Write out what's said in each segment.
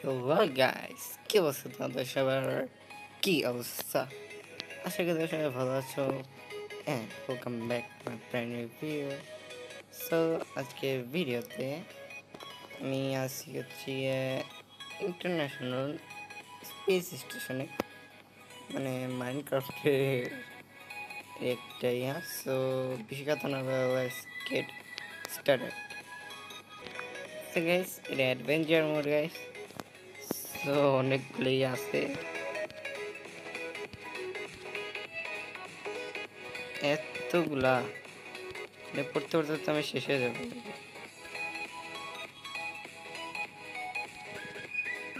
Guys কি অবস্থা তোমাদের সবার কি অবস্থা আশা করি সবাই ভালো আছো and welcome back my brand review so আজকে ভিডিওতে আমি আসি হচ্ছি ইন্টারন্যাশনাল স্পেস স্টেশনে মানে মাইনক্রাফটের একটা ইয়া সো বেশি কথা না গেট স্টার্টেড তো গাইস এটা অ্যাডভেঞ্চার মোড গাইস তো অনেকগুলোই আছে। এতগুলা? পড়তে পড়তে তো আমি শেষ হয়ে যাব।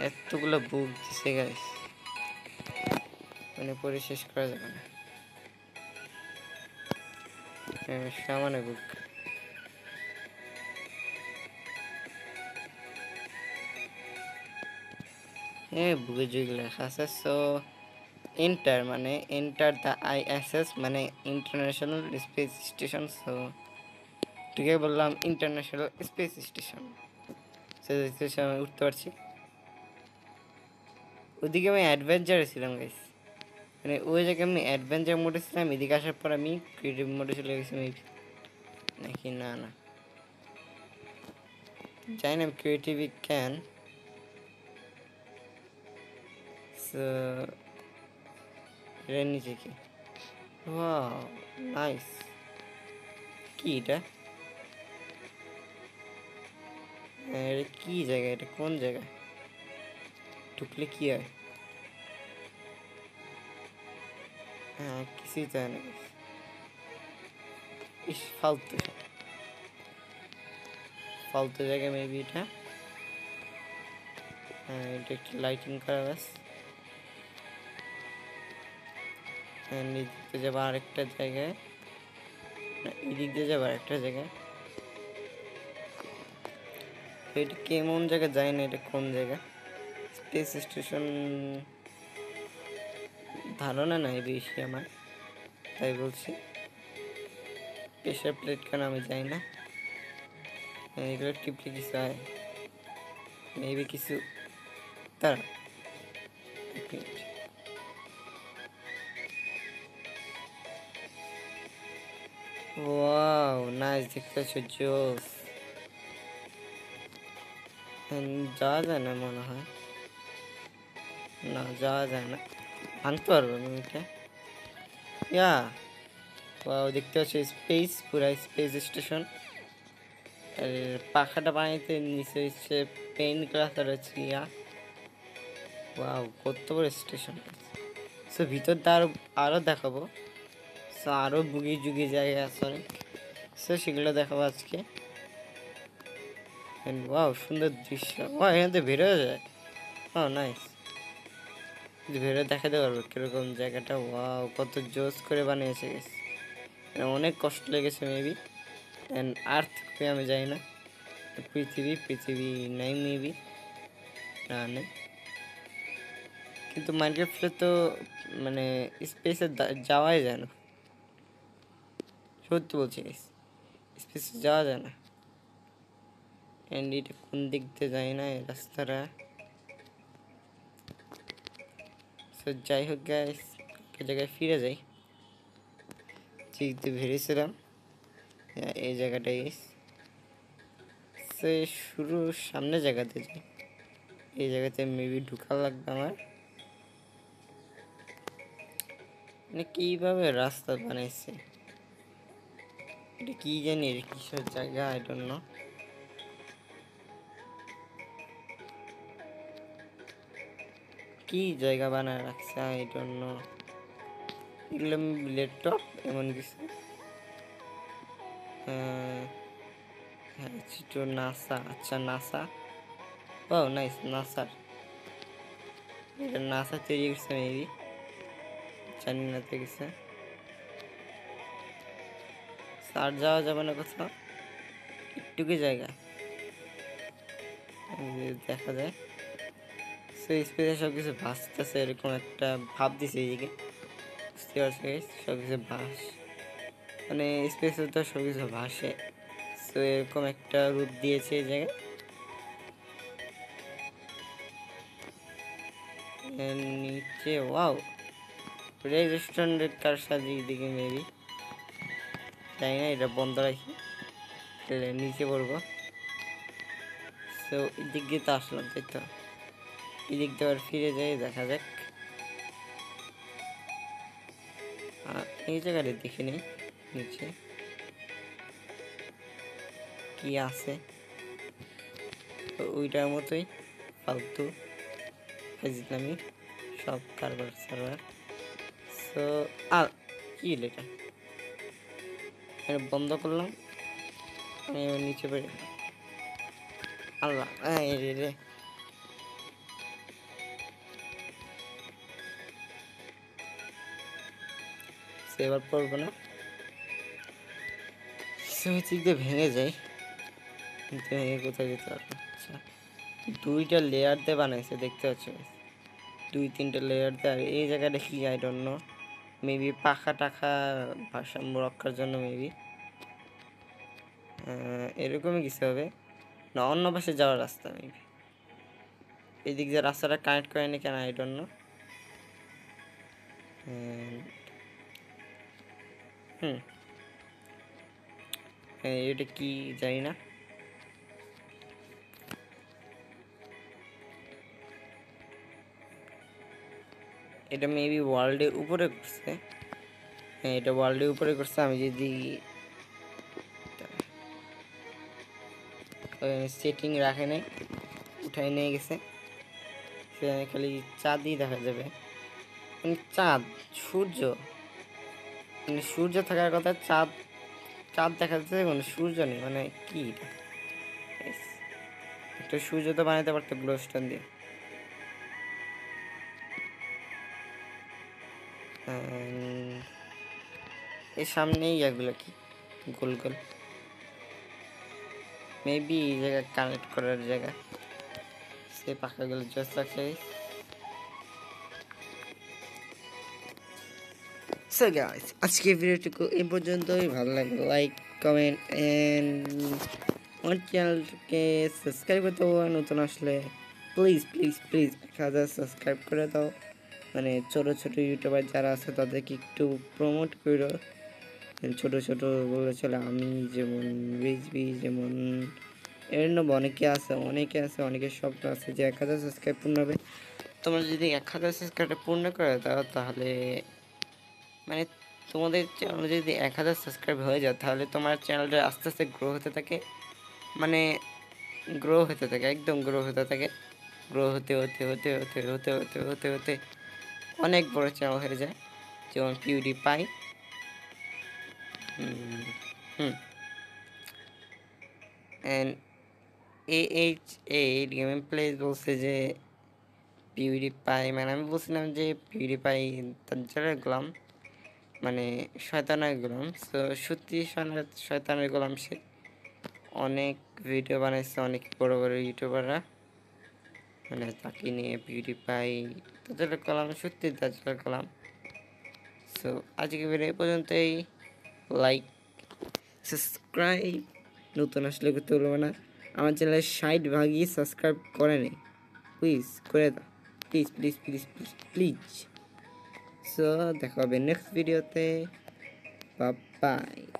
এতগুলো বুক দিছে গাইস মানে পরে শেষ করা যাবে না। হ্যাঁ, সামান্য বুক হ্যাঁ যেগুলো লেখা আছে সো এন্টার মানে এন্টার দ্য আইএসএস মানে ইন্টারন্যাশনাল স্পেস স্টেশন সো ঠিকই বললাম ইন্টারন্যাশনাল স্পেস স্টেশন সে স্টেশন আমি উঠতে পারছি। ওদিকে আমি অ্যাডভেঞ্চারে ছিলাম গাইস মানে ওই জায়গায় আমি অ্যাডভেঞ্চার মোডে ছিলাম, এদিকে আসার পর আমি ক্রিয়েটিভ মোডে চলে গেছি মেবি নাকি না না। জানি না ক্রিয়েটিভি ক্যান এর নিচে কি? নাইস কি এটা? হ্যাঁ, এটা কি জায়গা? এটা কোন জায়গা? ঢুকলে কি হয়? হ্যাঁ কিছুই হয় না ইস ফালতু ফালতু জায়গা মেবি এটা। হ্যাঁ এটা একটু লাইটিং করা ব্যাস এদিক দিয়ে যাব আরেকটা জায়গায়। না, এদিক দিয়ে যাব আরেকটা জায়গায়। এটা কেমন জায়গা যায় না এটা কোন জায়গা? স্পেস স্টেশন ধারণা নাই বেশি আমার তাই বলছি। প্রেশার প্লেট কেন আমি যাই না। হ্যাঁ, এগুলো টিপলে কিছু হয়। মেবি কিছু তারা ওয়াও নাইস দেখতে জোস যাওয়া যায় না মনে হয় না যাওয়া যায় না ভাঙতে পারব এটা ইয়া ওয়াও দেখতে পাচ্ছ স্পেস পুরা স্পেস স্টেশন আর পাখাটা বানাইতে নিচে হচ্ছে পেন গ্লাস আর হচ্ছে ইয়া ওয়াও কত বড় স্টেশন সো ভিতরটা আরও আরও দেখাবো সো আরও বুগি জুগি জায়গা আছে সো সেগুলো দেখাবো আজকে। ওয়াও সুন্দর দৃশ্য। ও এখান বেরোয় যায়? ও নাইস বেরো দেখাতে পারব কীরকম জায়গাটা ওয়াও কত জোস করে বানিয়েছে গেছে অনেক কষ্ট লেগেছে মেবি অ্যান্ড আর্থ আমি যাই না। পৃথিবী পৃথিবী নাই মেবি না, নেই। কিন্তু মাইনক্রাফটে তো মানে স্পেসে যাওয়াই যায় না। সত্যি বলছি স্পেসে যাওয়া যায় না। অ্যান্ড এটা কোন দিক দিয়ে যায় না, এই রাস্তাটা। সো যাই হোক গাইস জায়গায় ফিরে যাই। যেহেতু ভেবেছিলাম এই জায়গাটাই সে শুরু সামনে জায়গাতে যাই। এই জায়গাতে মেবি ঢুকা লাগবে আমার। মানে কীভাবে রাস্তা বানাইছে? এটা কি জানি কিসের জায়গা? আই ডোন্ট কি জায়গা বানায় রাখছে? আই ডোন্ট এগুলো ল্যাপটপ এমন কিছু? হ্যাঁ নাসা আচ্ছা নাসা ও নাইস নাসার এটা নাসা তৈরি করছে মেবি জানি না তো আর যাওয়া যাবে না কোথাও। একটুকি জায়গা। দেখা যায় সেই স্পেসে সব কিছু ভাসতেছে এরকম একটা ভাব দিছে এইদিকে। বুঝতে পারছি সব কিছু ভাস। মানে স্পেসে তো সব কিছু ভাসে। তো এরকম একটা রূপ দিয়েছে এই জায়গায়। নিচে ওয়াও রেস্টুরেন্টের কার সাথে দিকে মেবি তাই না? এটা বন্ধ রাখি। তাহলে নিচে পড়ব। তো এদিক দিয়ে তো আসলাম, তাই তো? এদিক দিয়ে আবার ফিরে যাই, দেখা যাক। আর এই জায়গাটা দেখে নিই, নিচে। কি আছে? ওইটার মতোই, ফালতু। ফাইজলামি, সব কারবার সারবার সো আর কি এটা? এটা বন্ধ করলাম। নিচে বেড়ে আল্লাহ, এই রে এবার পড়ব না। হচ্ছে দিয়ে ভেঙে যায়। ভেঙে কোথায় যেতে পারব আচ্ছা দুইটা লেয়ার দিয়ে বানাইছে, দেখতে পাচ্ছ? দুই, তিনটা লেয়ার দিয়ে, আর এই জায়গাটা কি? আই ডোন্ট মেবি পাখা টাখা ভারসাম্য রক্ষার জন্য মেবি এরকমই কিছু হবে। না অন্য পাশে যাওয়ার রাস্তা মেবি এদিক দিয়ে রাস্তাটা কানেক্ট করেনি কেন আই ডোন্ট হুম। হ্যাঁ, এটা কি জানি না। এটা মেবি ওয়ার্ল্ডের উপরে করছে হ্যাঁ এটা ওয়ার্ল্ডের উপরে করছে আমি যদি সেটিং রাখে নাই, উঠাই নিয়ে গেছে, সেখানে খালি চাঁদই দেখা যাবে। মানে চাঁদ, সূর্য। মানে সূর্য থাকার কথা চাঁদ চাঁদ দেখা যাচ্ছে মানে সূর্য নেই মানে কি একটা সূর্য তো বানাতে পারতো গ্লোস্টোন দিয়ে। এর সামনেই এগুলো কি গোল গোল মেবি এই জায়গা কানেক্ট করার জায়গা সে পাখাগুলো জস লাগছে আজকে ভিডিওটুকু এই পর্যন্তই ভালো লাগল লাইক কমেন্ট আমার চ্যানেলটাকে সাবস্ক্রাইব করতে নতুন আসলে প্লিজ প্লিজ প্লিজ এক হাজার সাবস্ক্রাইব করে দাও মানে ছোটো ছোটো ইউটিউবার যারা আছে তাদেরকে একটু প্রমোট করো। ছোটো ছোটো বলে চলে আমি যেমন রিজবি যেমন এরকম অনেকে আছে অনেকে আছে অনেকের স্বপ্ন আছে যে এক হাজার সাবস্ক্রাইব পূর্ণ হবে। তোমরা যদি এক হাজার সাবস্ক্রাইবটা পূর্ণ করে দাও তাহলে মানে তোমাদের চ্যানেল যদি এক হাজার সাবস্ক্রাইব হয়ে যায় তাহলে তোমার চ্যানেলটা আস্তে আস্তে গ্রো হতে থাকে। মানে গ্রো হতে থাকে, একদম গ্রো হতে থাকে। গ্রো হতে হতে হতে হতে হতে হতে হতে হতে অনেক বড় চ্যানেল হয়ে যায়, যেমন PewDiePie hmm. And A H gaming place বলছে যে পিউডি পাই মানে আমি বলছিলাম যে পিউডি পাই তার গোলাম মানে শয়তানের গোলাম। সো সত্যি শয়তানের গোলাম সে। অনেক ভিডিও বানাইছে অনেক বড় বড় ইউটিউবাররা মানে তাকে নিয়ে পাই। তাদের কলাম, সত্যি তাদের কলাম। সো আজকে ভিডিও এই পর্যন্তই। লাইক সাবস্ক্রাইব নতুন আসলে করতে বলব না। আমার চ্যানেলে ষাট ভাগই সাবস্ক্রাইব করে নেই। প্লিজ করে দাও। Please please please please please so দেখা হবে নেক্সট ভিডিওতে বাই